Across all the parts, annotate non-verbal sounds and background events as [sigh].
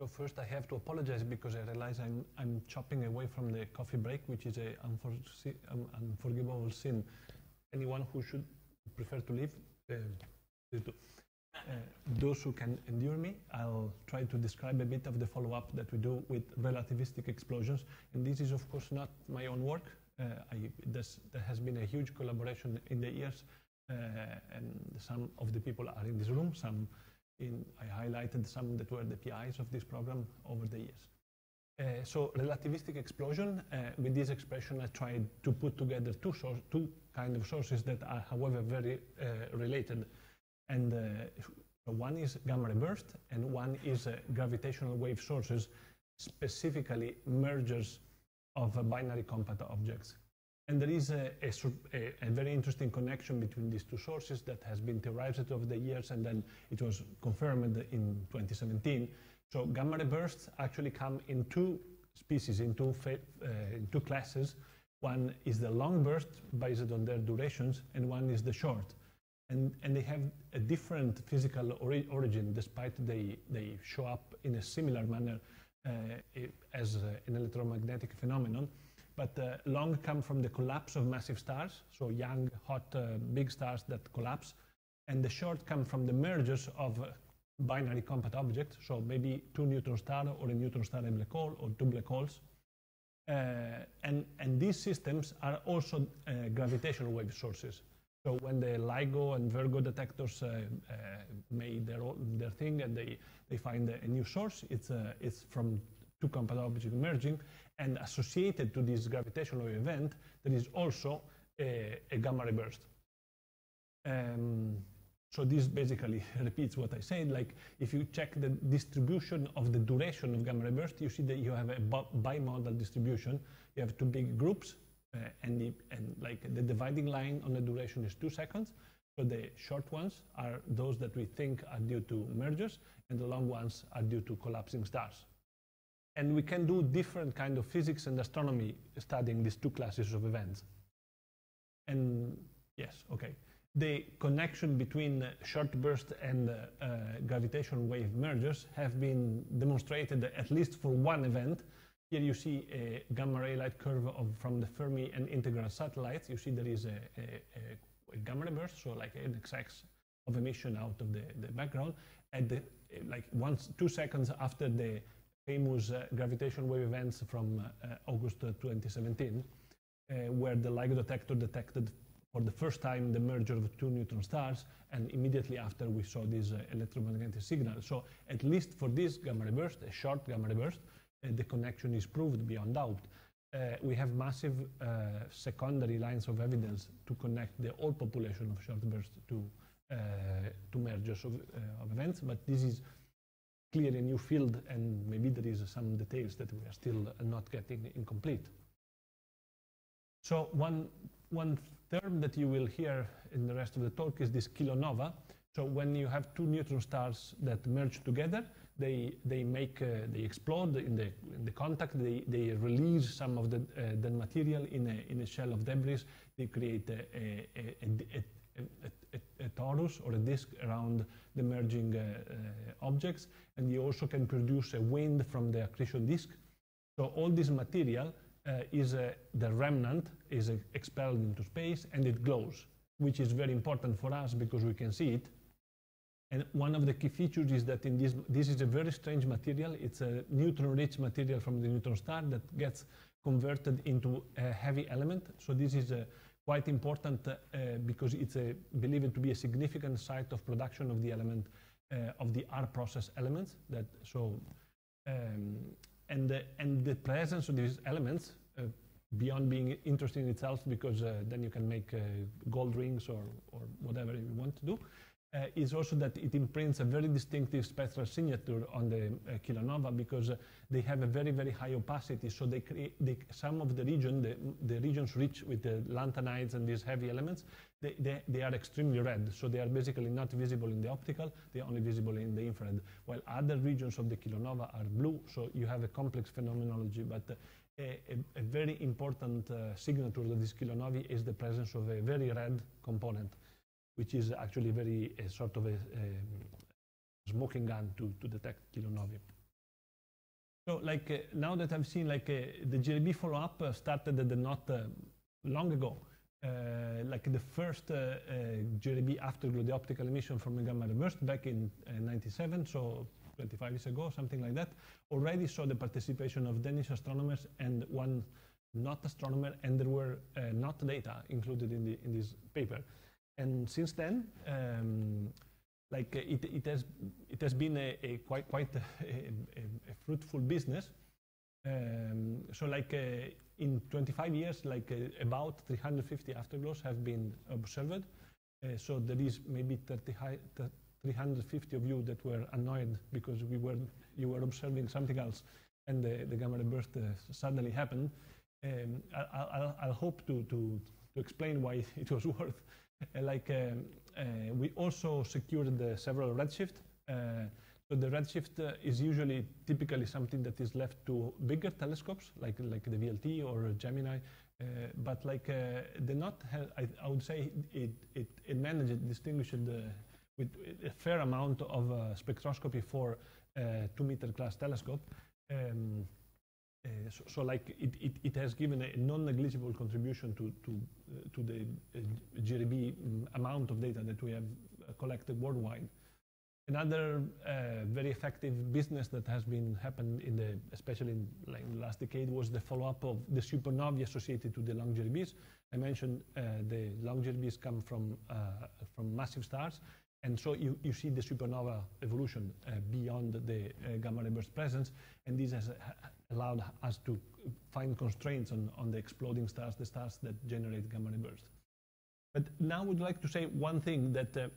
So first I have to apologize because I realize I'm, I'm chopping away from the coffee break, which is an um, unforgivable sin. Anyone who should prefer to leave, uh. Uh, those who can endure me, I'll try to describe a bit of the follow-up that we do with relativistic explosions. And this is, of course, not my own work. Uh, I, there has been a huge collaboration in the years, uh, and some of the people are in this room, some in, I highlighted some that were the PIs of this program over the years. Uh, so relativistic explosion, uh, with this expression I tried to put together two, source, two kind of sources that are however very uh, related. And uh, one is gamma ray burst and one is uh, gravitational wave sources, specifically mergers of uh, binary compact objects. And there is a, a, a, very interesting connection between these two sources that has been theorized over the years, and then it was confirmed in 2017. So gamma ray bursts actually come in two species, in two, uh, in two classes. One is the long burst based on their durations, and one is the short. And, and they have a different physical ori origin, despite they, they show up in a similar manner uh, as uh, an electromagnetic phenomenon but uh, long come from the collapse of massive stars, so young, hot, uh, big stars that collapse, and the short come from the mergers of uh, binary compact objects, so maybe two neutron stars or a neutron star and black hole or two black holes. Uh, and, and these systems are also uh, gravitational wave sources. So when the LIGO and Virgo detectors made their, their thing and they, they find a new source, it's, it's from two compact objects merging, and associated to this gravitational event, there is also a, a gamma ray burst. Um, so this basically [laughs] repeats what I said. Like if you check the distribution of the duration of gamma ray burst, you see that you have a bimodal distribution. You have two big groups, uh, and, the, and like the dividing line on the duration is two seconds. So the short ones are those that we think are due to mergers, and the long ones are due to collapsing stars. And we can do different kind of physics and astronomy studying these two classes of events. And yes, okay. The connection between short burst and uh, uh, gravitational wave mergers have been demonstrated at least for one event. Here you see a gamma ray light curve of, from the Fermi and INTEGRAL satellites. You see there is a, a, a gamma ray burst, so like an XX of emission out of the, the background. At the, like once, two seconds after the famous uh, gravitational wave events from uh, August 2017, uh, where the LIGO detector detected for the first time the merger of two neutron stars, and immediately after we saw this uh, electromagnetic signal. So at least for this gamma ray burst, a short gamma ray burst, uh, the connection is proved beyond doubt. Uh, we have massive secondary lines of evidence to connect the whole population of short bursts to, to mergers of, of events, but this is clearly a new field, and maybe there is some details that we are still not getting incomplete. So one, one term that you will hear in the rest of the talk is this kilonova. So when you have two neutron stars that merge together, they, they make, uh, they explode in the, in the contact, they, they release some of the, uh, the material in a, in a shell of debris, they create a, a, a, a, a, torus or a disk around the merging uh, uh, objects, and you also can produce a wind from the accretion disk. So all this material uh, is the remnant is expelled into space and it glows, which is very important for us because we can see it. And one of the key features is that in this, this is a very strange material. It's a neutron-rich material from the neutron star that gets converted into a heavy element. So this is a quite important uh, because it's a, believed to be a significant site of production of the element uh, of the R process elements. That so, um, and the, and the presence of these elements uh, beyond being interesting in itself because uh, then you can make uh, gold rings or, or whatever you want to do uh, is also that it imprints a very distinctive spectral signature on the uh, kilonova because uh, they have a very, very high opacity. So they create they, some of the region, the, the, regions rich with the lanthanides and these heavy elements, they, they, they, are extremely red. So they are basically not visible in the optical, they are only visible in the infrared. While other regions of the kilonova are blue, so you have a complex phenomenology. But uh, a, a, very important uh, signature of this kilonovae is the presence of a very red component which is actually very sort of a, a, smoking gun to, to detect kilonovae. So like uh, now that I've seen like uh, the GRB follow-up started at the NOT long ago. Like the first uh, GRB afterglow, the optical emission from a gamma burst back in uh, 97, so 25 years ago, something like that, already saw the participation of Danish astronomers and one NOT astronomer, and there were NOT data included in, the, in this paper. And since then, um, like uh, it, it has it has been a, a quite quite a, a, a fruitful business. Um, so like uh, in 25 years, like uh, about 350 afterglows have been observed. Uh, so there is maybe 30 hi- th- 350 of you that were annoyed because we were you were observing something else, and the, the gamma ray burst uh, suddenly happened. Um, I, I'll, I'll hope to, to to explain why [laughs] it was worth. [laughs] Uh, like um, uh, we also secured the several redshift. Uh, so the redshift uh, is usually typically something that is left to bigger telescopes like like the VLT or Gemini. Uh, but like uh, the NOT, I, I would say it it, it managed distinguished uh, with a fair amount of uh, spectroscopy for uh, two meter class telescope. Um, uh, so, so like it, it, it has given a non-negligible contribution to to uh, to the uh, GRB mm, amount of data that we have collected worldwide. Another very effective business that has been happened in the, especially in, like, the last decade, was the follow-up of the supernovae associated to the long GRBs. I mentioned the long GRBs come from from massive stars, and so you, you see the supernova evolution uh, beyond the uh, gamma ray burst presence, and this has allowed us to find constraints on, on the exploding stars, the stars that generate gamma ray burst. But now I would like to say one thing that uh,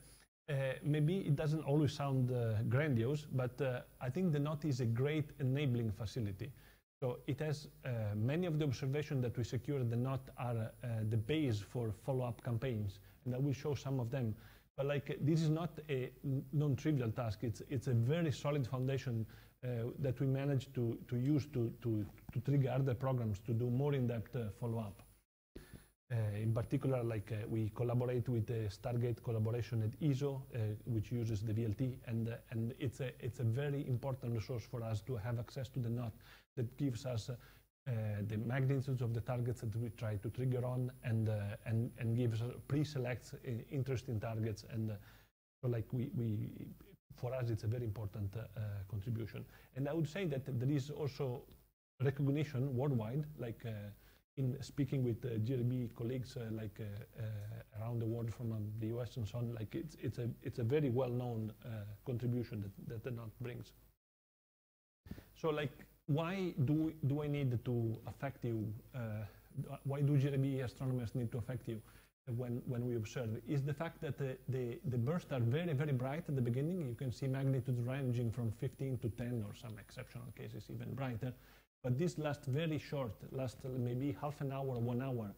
uh, maybe it doesn't always sound uh, grandiose, but uh, I think the NOT is a great enabling facility. So it has uh, many of the observations that we secure the NOT are uh, the base for follow-up campaigns, and I will show some of them. But like this is not a non-trivial task. It's it's a very solid foundation uh, that we managed to to use to to to trigger other programs to do more in-depth uh, follow-up. Uh, in particular, like uh, we collaborate with the Stargate collaboration at ESO, uh, which uses the VLT, and uh, and it's a it's a very important resource for us to have access to the NOT that gives us the magnitudes of the targets that we try to trigger on, and uh, and and gives us pre-selects uh, interesting targets, and uh, so like we we for us it's a very important uh, uh, contribution. And I would say that there is also recognition worldwide, like. Uh, in speaking with uh, GRB colleagues uh, like uh, uh, around the world from um, the US and so on, like it's it's a it's a very well known uh, contribution that, that the NOT brings. So like why do do I need to affect you? Uh, why do GRB astronomers need to affect you when when we observe? Is the fact that the, the the bursts are very very bright at the beginning. You can see magnitudes ranging from 15 to 10, or some exceptional cases even brighter but this lasts very short, lasts maybe half an hour, one hour.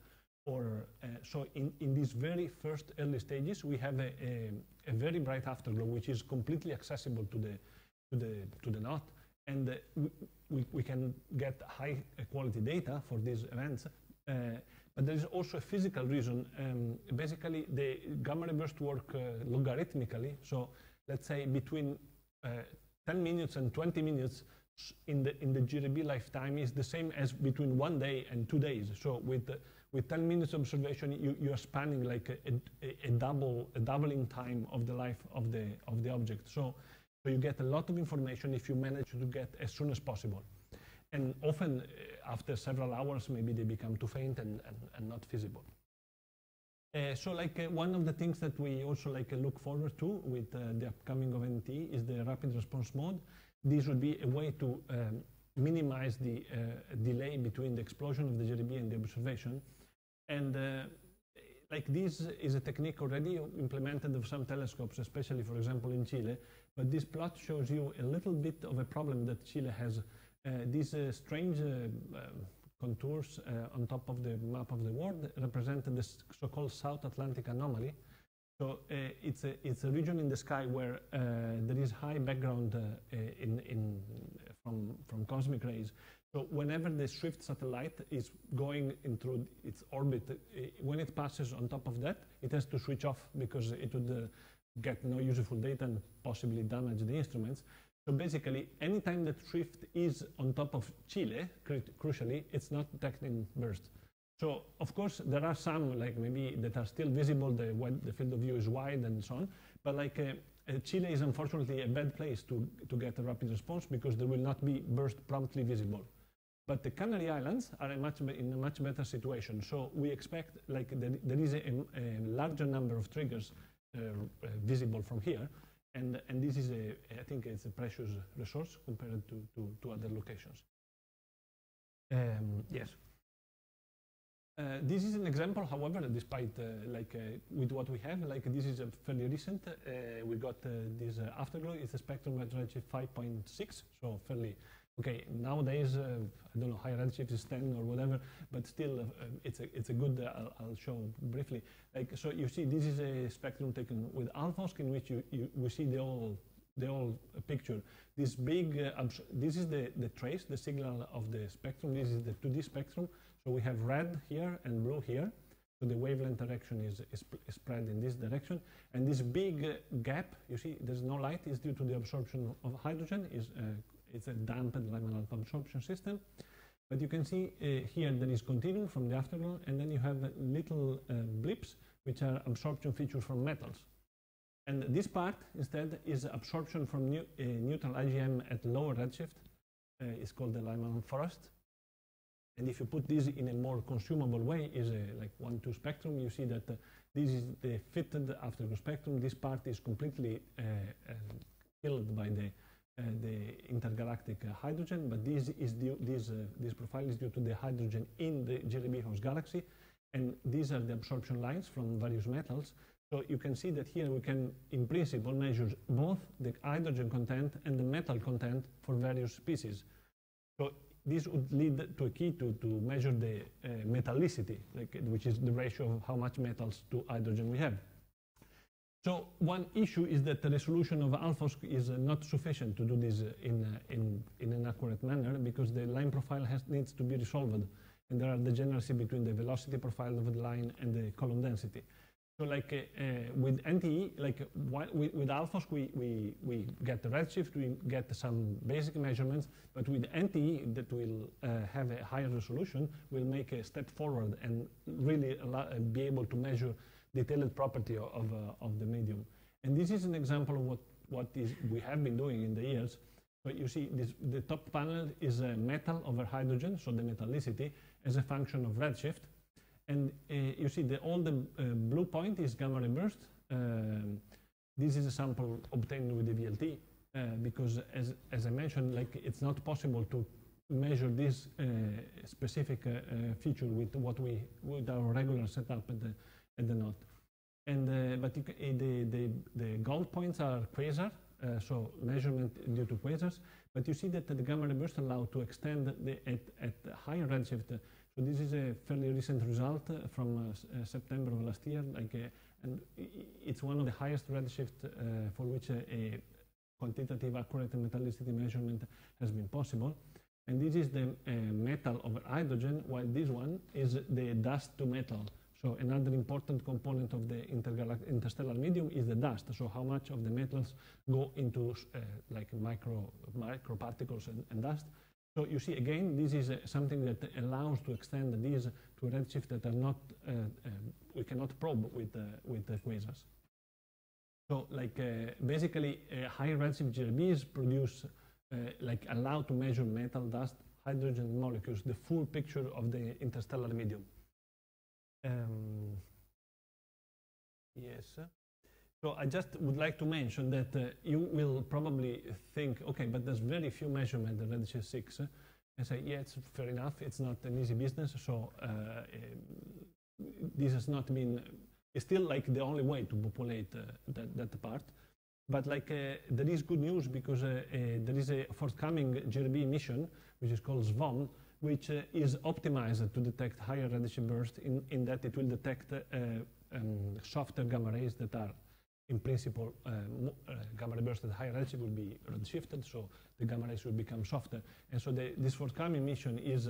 Or uh, so in, in these very first early stages, we have a, a, a very bright afterglow, which is completely accessible to the to the to the NOT, and uh, we, we, can get high quality data for these events. Uh, but there is also a physical reason. Um, basically, the gamma ray bursts work uh, logarithmically. So let's say between uh, 10 minutes and 20 minutes, in the in the GRB lifetime is the same as between one day and two days. So with with 10 minutes observation, you, you are spanning like a, a, a double a doubling time of the life of the of the object. So so you get a lot of information if you manage to get as soon as possible. And often uh, after several hours, maybe they become too faint and, and, and not feasible. Uh, so like uh, one of the things that we also like uh, look forward to with the upcoming of NT is the rapid response mode. This would be a way to um, minimize the delay between the explosion of the GRB and the observation. And like this is a technique already implemented of some telescopes, especially for example in Chile. But this plot shows you a little bit of a problem that Chile has. Uh, these uh, strange uh, contours on top of the map of the world represent the so-called South Atlantic anomaly. So uh, it's a it's a region in the sky where uh, there is high background uh, in in from from cosmic rays. So whenever the Swift satellite is going into its orbit, when it passes on top of that, it has to switch off because it would get no useful data and possibly damage the instruments. So basically, anytime that Swift is on top of Chile, cru- crucially, it's not detecting burst. So of course there are some like maybe that are still visible. The the field of view is wide and so on. But like uh, uh, Chile is unfortunately a bad place to to get a rapid response because there will not be burst promptly visible. But the Canary Islands are a much in a much better situation. So we expect like there, is a, a larger number of triggers visible from here, and and this is a I think it's a precious resource compared to to, to other locations. Um, yes. Uh, this is an example, however, despite uh, like uh, with what we have, like this is a fairly recent. Uh, we got uh, this uh, afterglow. It's a spectrum at redshift 5.6, so fairly okay. Nowadays, uh, I don't know, high redshift is 10 or whatever, but still, uh, it's a it's a good. Uh, I'll, I'll show briefly. Like so, you see, this is a spectrum taken with ALFOSC, in which you, you we see the whole the whole picture. This big, uh, this is the the trace, the signal of the spectrum. This is the 2D spectrum. So we have red here and blue here. So the wavelength direction is, is, is spread in this direction. And this big uh, gap, you see, there's no light, is due to the absorption of hydrogen. Is uh, It's a dampened alpha absorption system. But you can see uh, here there is continuum from the afterglow, and then you have uh, little uh, blips, which are absorption features from metals. And this part, instead, is absorption from new, uh, neutral IGM at lower redshift. Uh, it's called the Lyman forest. And if you put this in a more consumable way, is a like one-two spectrum. You see that uh, this is the fitted afterglow spectrum. This part is completely uh, uh, killed by the uh, the intergalactic uh, hydrogen, but this is due, this uh, this profile is due to the hydrogen in the host galaxy, and these are the absorption lines from various metals. So you can see that here we can, in principle, measure both the hydrogen content and the metal content for various species. So this would lead to a key to, to measure the uh, metallicity, like, which is the ratio of how much metals to hydrogen we have. So one issue is that the resolution of ALFOSC is not sufficient to do this in, in, in an accurate manner because the line profile has, needs to be resolved and there are degeneracy between the velocity profile of the line and the column density. So like uh, uh, with NTE, like with, with ALFOSC, we, we, we get the redshift, we get some basic measurements, but with NTE that will uh, have a higher resolution, will make a step forward and really uh, be able to measure detailed property of, uh, of the medium. And this is an example of what, what is, we have been doing in the years. But you see, this, the top panel is a metal over hydrogen, so the metallicity, as a function of redshift. And uh, you see, the, all the uh, blue point is gamma burst. Um, this is a sample obtained with the VLT uh, because, as, as I mentioned, like it's not possible to measure this uh, specific uh, uh, feature with what we with our regular setup at the at the NOT. And but you ca- uh, the, the the gold points are quasar, so measurement due to quasars. But you see that the gamma ray burst allow to extend the, at at higher redshift. so this is a fairly recent result from uh, September of last year, like, uh, and it's one of the highest redshift uh, for which uh, a quantitative accurate metallicity measurement has been possible. And this is the uh, metal over hydrogen, while this one is the dust to metal. So another important component of the interstellar medium is the dust. So how much of the metals go into uh, like micro microparticles and, and dust. So you see, again, this is uh, something that allows to extend these to redshift that are not, uh, um, we cannot probe with, uh, with the quasars. So like uh, basically uh, high redshift GRBs produce, like allow to measure metal, dust, hydrogen molecules, the full picture of the interstellar medium. Um, yes. So I just would like to mention that uh, you will probably think, okay, but there's very few measurements in Redshift 6. uh, and say, yeah, it's fair enough. It's not an easy business. So uh, this has not been, it's still like the only way to populate uh, that, that part. But like uh, there is good news because uh, uh, there is a forthcoming GRB mission, which is called SVOM, which uh, is optimized to detect higher redshift bursts in, in that it will detect uh, um, softer gamma rays that are in principle, uh, gamma ray burst at higher redshift will be redshifted, so the gamma rays will become softer. And so the, this forthcoming mission is,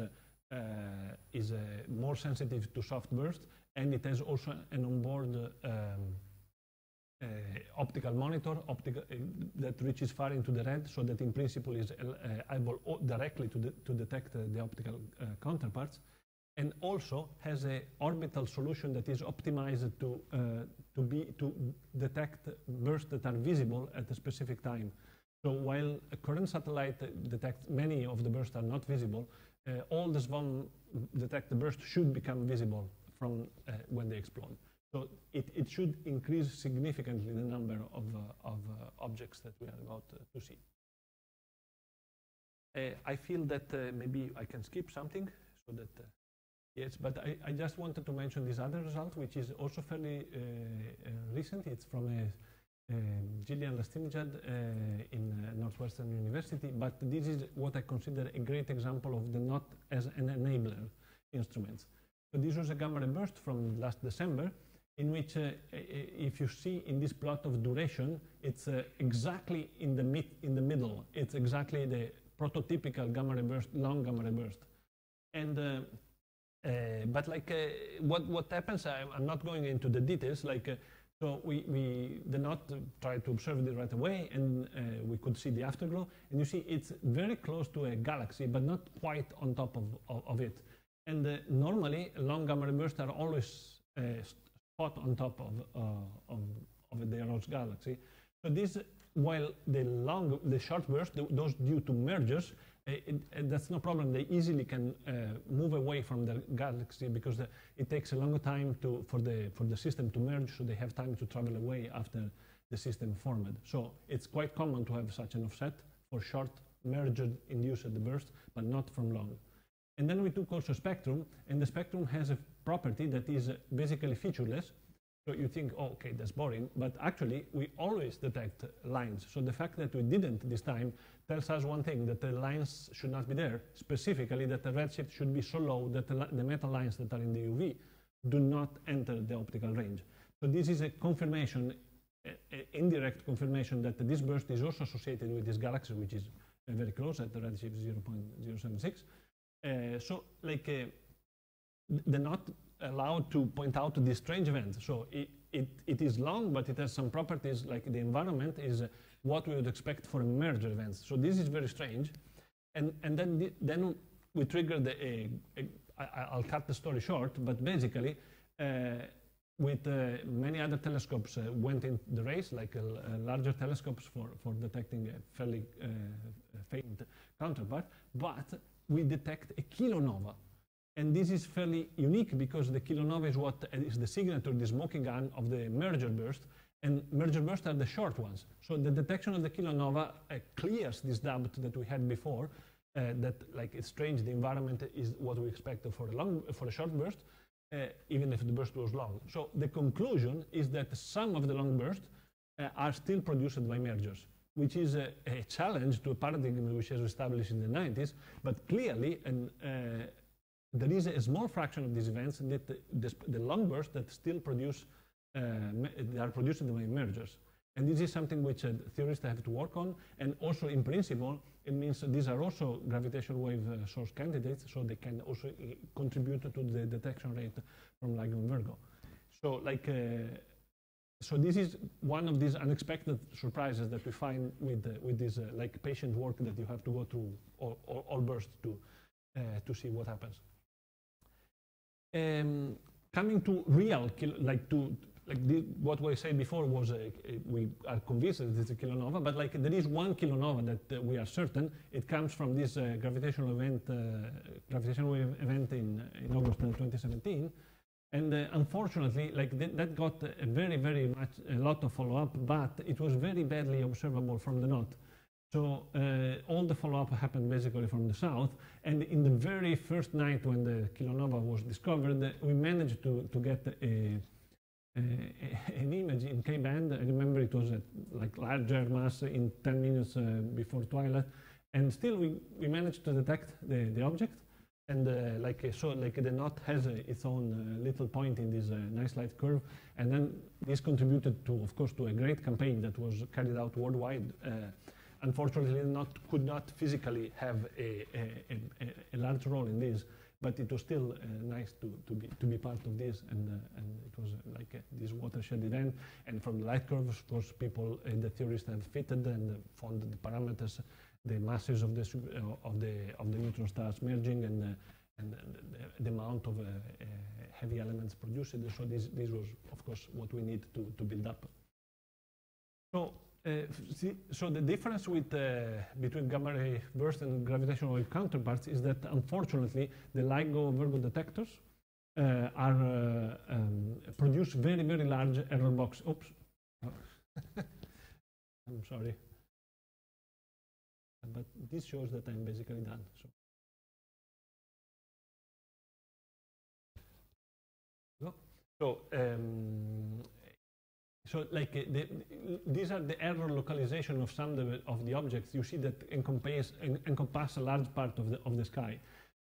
is more sensitive to soft bursts, and it has also an onboard um, uh, optical monitor optical, uh, that reaches far into the red, so that in principle is uh, able directly to, de to detect uh, the optical uh, counterparts, and also has a orbital solution that is optimized to to be to detect bursts that are visible at a specific time. So while a current satellite detects many of the bursts are not visible, all the SVOM detected bursts should become visible from when they explode. So it, it should increase significantly the number of, uh, of uh, objects that we are about uh, to see. I feel that maybe I can skip something so that Yes, but I, I, just wanted to mention this other result, which is also fairly uh, uh, recent. It's from a, uh, Jillian Rastinejad in Northwestern University, but this is what I consider a great example of the NOT as an enabler instruments. So this was a gamma burst from last December, in which, uh, if you see in this plot of duration, it's uh, exactly in the, mid, in the middle. It's exactly the prototypical gamma burst, long gamma burst. And, uh, uh but like, uh, what, what happens, I, am not going into the details, like, uh, so we, we did not try to observe it right away, and we could see the afterglow. And you see it's very close to a galaxy, but not quite on top of, of, of it. And normally, long gamma bursts are always spot on top of, uh, of, of the Roche galaxy. So this, while the long, the short bursts, those due to mergers, uh, it, it, that's no problem. They easily can uh, move away from the galaxy because the, it takes a long time to, for, the, for the system to merge, so they have time to travel away after the system formed. So it's quite common to have such an offset for short merged induced bursts, but not from long. And then we took also spectrum, and the spectrum has a property that is uh, basically featureless. So you think, oh, okay, that's boring. But actually, we always detect lines. So the fact that we didn't this time tells us one thing, that the lines should not be there. Specifically, that the redshift should be so low that the, metal lines that are in the UV do not enter the optical range. So this is a confirmation, a, a indirect confirmation that this burst is also associated with this galaxy, which is uh, very close at the redshift 0.076. Uh, so like uh, they're not allowed to point out to this strange event. So it, it, it is long, but it has some properties like the environment is what we would expect for merger event. So this is very strange. And, and then, the, then we trigger the, a, a, I, will cut the story short, but basically, uh, with uh, many other telescopes uh, went in the race, like uh, larger telescopes for, for detecting a fairly uh, faint counterpart, but we detect a kilonova. And this is fairly unique because the kilonova is what is the signature, the smoking gun of the merger burst, and merger bursts are the short ones. So the detection of the kilonova uh, clears this doubt that we had before, uh, that like it's strange, the environment is what we expect for a, long, for a short burst, uh, even if the burst was long. So the conclusion is that some of the long bursts uh, are still produced by mergers which is a, a, challenge to a paradigm which was established in the 90s, but clearly and, uh, there is a small fraction of these events that the, the, the long bursts that still produce, uh, they are produced by mergers. And this is something which uh, theorists have to work on, and also in principle, it means these are also gravitational wave uh, source candidates, so they can also uh, contribute to the detection rate from LIGO Virgo. So like, uh, so this is one of these unexpected surprises that we find with, with this uh, like patient work that you have to go through all, all, all bursts to, uh, to see what happens. Um, coming to real, like to like the, what we said before was uh, we are convinced that it's a kilonova, but like there is one kilonova that uh, we are certain it comes from this uh, gravitational event, gravitational event in, in August 2017 and uh, unfortunately, like th that got a very, very much a lot of follow-up, but it was very badly observable from the north. So uh, all the follow-up happened basically from the south, and in the very first night when the kilonova was discovered, we managed to, to get a, a, an image in K-band. I remember it was a like larger mass in 10 minutes uh, before twilight, and still we, we managed to detect the, the object and uh, like uh, so like the NOT has uh, its own uh, little point in this uh, nice light curve. And then this contributed to of course to a great campaign that was carried out worldwide. Uh, unfortunately NOT could not physically have a, a, a, a, large role in this but it was still nice to, to, be, to be part of this, and, and it was like this watershed event. And from the light curves of course, people, uh, the theorists have fitted and found the parameters, the masses of the, uh, of the, of the neutron stars merging, and, uh, and the, the amount of uh, uh, heavy elements produced. So this, this was, of course, what we need to, to build up. So, so the difference with, between gamma ray burst and gravitational wave counterparts is that unfortunately the LIGO Virgo detectors uh, are uh, um, produce very very large error box. Oops, [laughs] I'm sorry, but this shows that I'm basically done. So. So um, so like the, these are the error localization of some of the, objects. You see that encompass, en- encompass a large part of the, of the sky.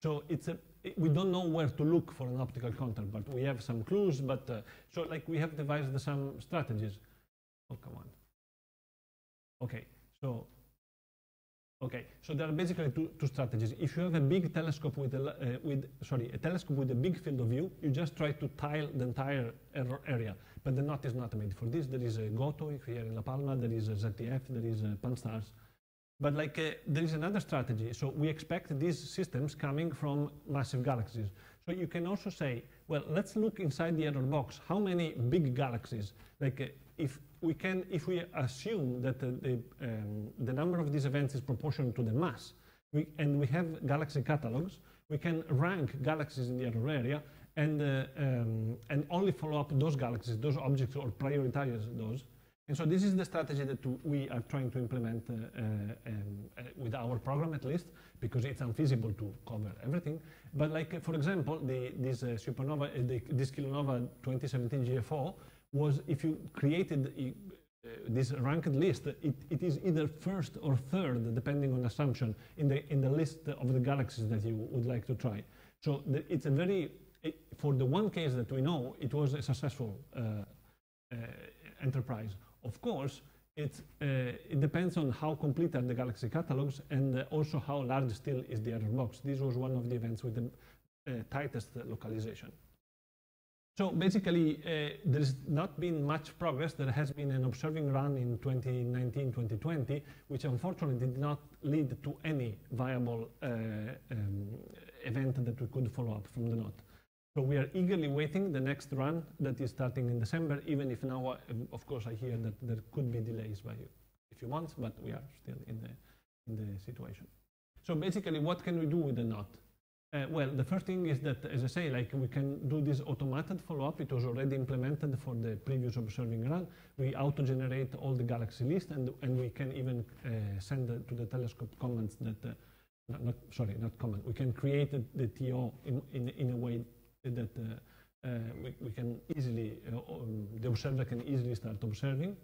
So it's a, we don't know where to look for an optical counterpart. We have some clues, but uh, so like we have devised some strategies. Oh, come on. Okay, so Okay, so there are basically two, two strategies. If you have a big telescope with a, uh, with sorry a telescope with a big field of view, you just try to tile the entire error area. But the NOT is not made for this. There is a GOTO here in La Palma. There is a ZTF. There is a Pan-STARRS. But like uh, there is another strategy. So we expect these systems coming from massive galaxies. So you can also say, well, let's look inside the other box. How many big galaxies? Like uh, if we can, if we assume that uh, the, um, the number of these events is proportional to the mass, we, and we have galaxy catalogs, we can rank galaxies in the other area and, uh, um, and only follow up those galaxies, those objects, or prioritize those. And so this is the strategy that we are trying to implement uh, um, uh, with our program at least, because it's unfeasible to cover everything. But like, uh, for example, the, this uh, supernova, the, this kilonova 2017 GFO was if you created this ranked list, it, it is either first or third, depending on assumption, in the, in the list of the galaxies that you would like to try. So the, it's a very, it, for the one case that we know, it was a successful uh, enterprise. Of course, it, uh, it depends on how complete are the galaxy catalogs and uh, also how large still is the error box. This was one of the events with the uh, tightest localization. So basically, uh, there's not been much progress. There has been an observing run in 2019-2020, which unfortunately did not lead to any viable um, event that we could follow up from the NOT. So we are eagerly waiting the next run that is starting in December, even if now, uh, of course, I hear that there could be delays by a few months, but we are still in the, in the situation. So basically, what can we do with the NOT? Uh, well, the first thing is that, as I say, like we can do this automated follow-up. It was already implemented for the previous observing run. We auto-generate all the galaxy list, and, and we can even uh, send the, to the telescope comments that, uh, not, not, sorry, not comment. We can create the, the TO in, in, in a way that uh, uh, we, we, can easily, uh, um, the observer can easily start observing.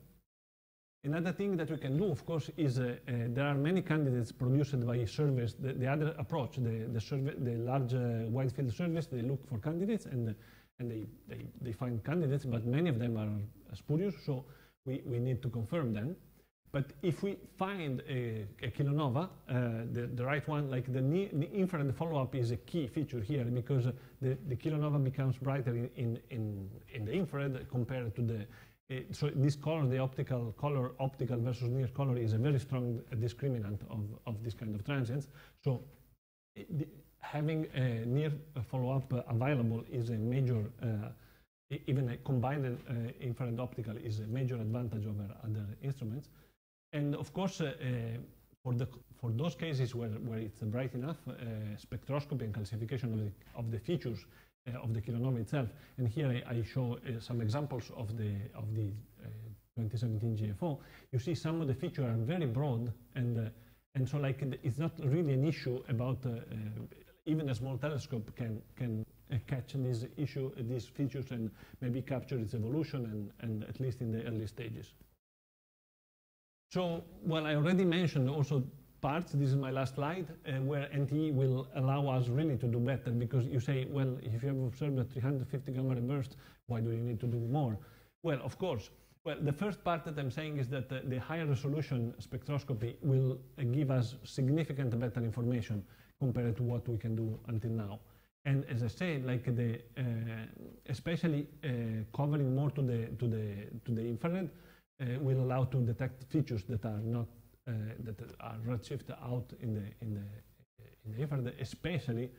Another thing that we can do, of course, is there are many candidates produced by surveys. The, the other approach, the, the, survey, the large wide field surveys, they look for candidates and, and they, they, they find candidates, but many of them are spurious, so we, we need to confirm them. But if we find a, a kilonova, uh, the, the right one, like the, the infrared follow-up is a key feature here because the, the kilonova becomes brighter in, in, in, in the infrared compared to the it, so this color, the optical color, optical versus near color, is a very strong discriminant of, of this kind of transients. So it, the, having a near follow-up uh, available is a major, uh, even a combined uh, infrared optical is a major advantage over other instruments. And of course, uh, uh, for, the, for those cases where, where it's bright enough, uh, spectroscopy and calcification of the, of the features uh, of the kilonova itself. And here I, I show uh, some examples of the, of the uh, 2017 GFO. You see some of the features are very broad and, and so like it's not really an issue about even a small telescope can, can catch this issue, these features and maybe capture its evolution and, and at least in the early stages. So, well, I already mentioned also parts, this is my last slide, uh, where NTE will allow us really to do better because you say, well, if you have observed a 350 gamma burst, why do you need to do more? Well, of course. Well, the first part that I'm saying is that uh, the higher resolution spectroscopy will uh, give us significant better information compared to what we can do until now. And as I say, like the, uh, especially uh, covering more to the, to the, to the infrared will allow to detect features that are not, uh, that are redshift out in the, in the, in the infrared, especially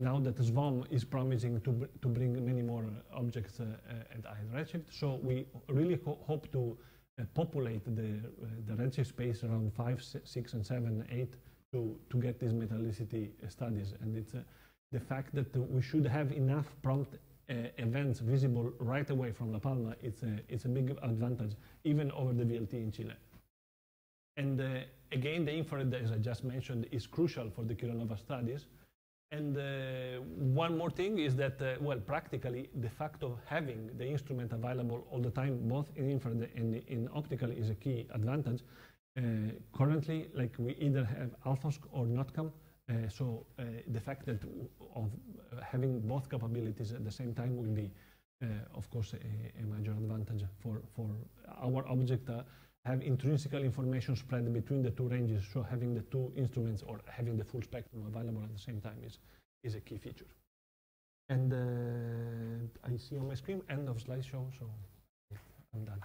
now that SVOM is promising to, br- to bring many more uh, objects uh, uh, at high redshift. So we really ho- hope to uh, populate the, uh, the redshift space around 5, 6, and 7, 8 to, to get these metallicity uh, studies. And it's uh, the fact that uh, we should have enough prompt uh, events visible right away from La Palma, it's a, it's a big advantage, even over the VLT in Chile. And uh, again, the infrared, as I just mentioned, is crucial for the kilonova studies. And uh, one more thing is that, uh, well, practically, the fact of having the instrument available all the time, both in infrared and in optical, is a key advantage. Uh, currently, like we either have ALFOSC or NOTCAM, uh, so uh, the fact that of uh, having both capabilities at the same time will be, uh, of course, a, a major advantage for, for our object. Uh, have intrinsical information spread between the two ranges, so having the two instruments or having the full spectrum available at the same time is, is a key feature. And I see on my screen end of slideshow, so I'm done.